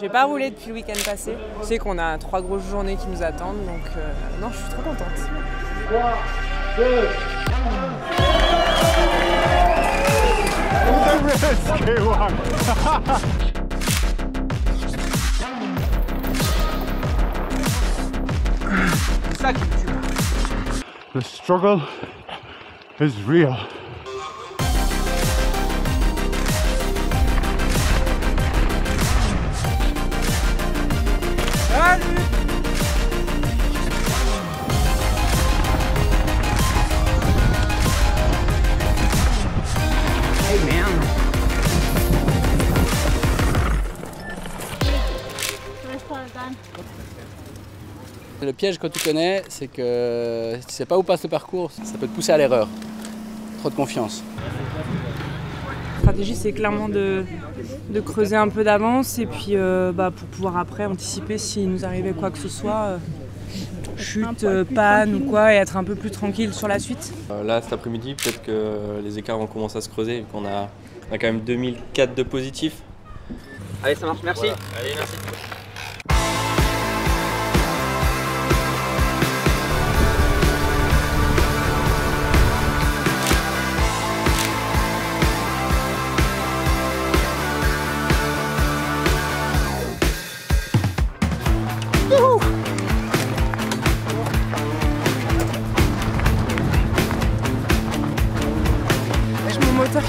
J'ai pas roulé depuis le week-end passé. Je sais qu'on a trois grosses journées qui nous attendent, donc euh, non, je suis trop contente. 3, 2, 1. The struggle is real. Le piège quand tu connais, c'est que si tu sais pas où passe le parcours, ça peut te pousser à l'erreur. Trop de confiance. La stratégie, c'est clairement de, de creuser un peu d'avance et puis euh, bah, pour pouvoir après anticiper s'il nous arrivait quoi que ce soit, euh, chute, euh, panne ou quoi, et être un peu plus tranquille sur la suite. Là, cet après-midi, peut-être que les écarts vont commencer à se creuser, vu qu'on a, on a quand même 2004 de positifs. Allez, ça marche, merci. Allez, merci. Attends,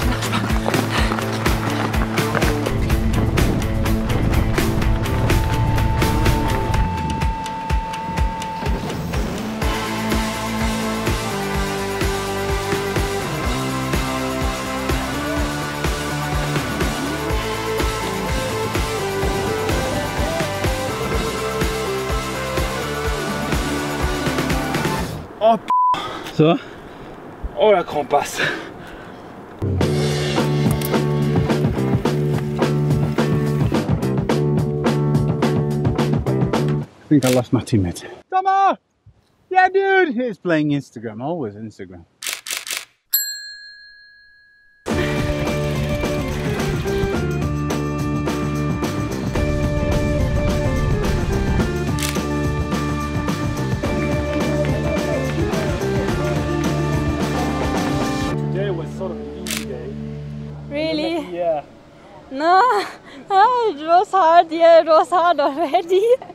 oh, p... Ça Oh la crampasse I think I lost my teammate. Thomas! Yeah, dude! He's playing Instagram, always Instagram. Today was sort of an easy day. Really? Yeah. No, oh, it was hard. Yeah, it was hard already.